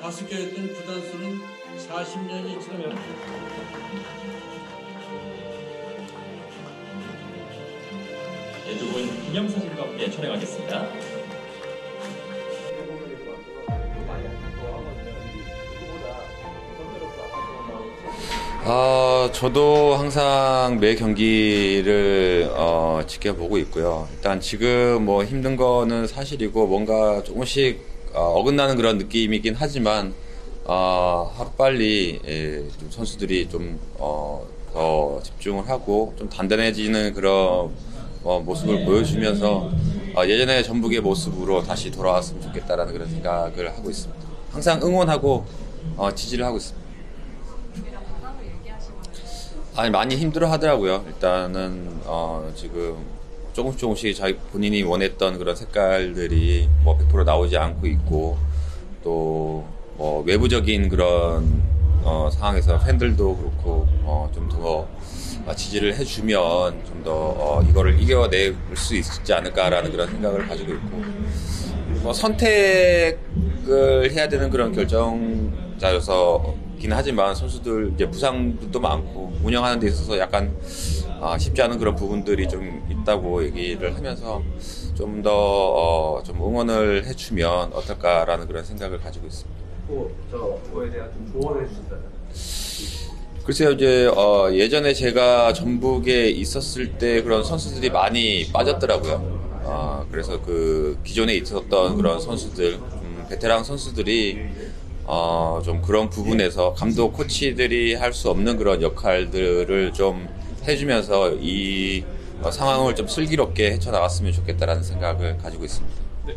다수교였던 구단 수는 40년이 지나면 네, 두분 기념사진과 함께 촬영하겠습니다. 아, 저도 항상 매 경기를 어, 지켜보고 있고요. 일단 지금 뭐 힘든 거는 사실이고 뭔가 조금씩 어, 긋나는 그런 느낌이긴 하지만 어, 하루 빨리 예, 좀 선수들이 좀 어, 더 집중을 하고 좀 단단해지는 그런 어, 모습을 보여주면서 어, 예전의 전북의 모습으로 다시 돌아왔으면 좋겠다라는 그런 생각을 하고 있습니다. 항상 응원하고 어, 지지를 하고 있습니다. 아니 많이 힘들어 하더라고요. 일단은 어 지금 조금씩 조금씩 자기 본인이 원했던 그런 색깔들이 뭐 100% 나오지 않고 있고 또 뭐 외부적인 그런 어 상황에서 팬들도 그렇고 어 좀 더 지지를 해주면 좀더 어 이거를 이겨낼 수 있지 않을까라는 그런 생각을 가지고 있고. 뭐 선택을 해야 되는 그런 결정자여서 긴 하지만 선수들 이제 부상도 많고 운영하는 데 있어서 약간 아, 쉽지 않은 그런 부분들이 좀 있다고 얘기를 하면서 좀더 어, 좀 응원을 해주면 어떨까라는 그런 생각을 가지고 있습니다. 또저 그거에 대한 좀 조언을 해주신다면 글쎄요, 이제, 어, 예전에 제가 전북에 있었을 때 그런 선수들이 많이 빠졌더라고요. 어, 그래서 그 기존에 있었던 그런 선수들, 음, 베테랑 선수들이, 어, 좀 그런 부분에서 예. 감독 코치들이 할 수 없는 그런 역할들을 좀 해주면서 이 어, 상황을 좀 슬기롭게 헤쳐나갔으면 좋겠다라는 생각을 가지고 있습니다. 네.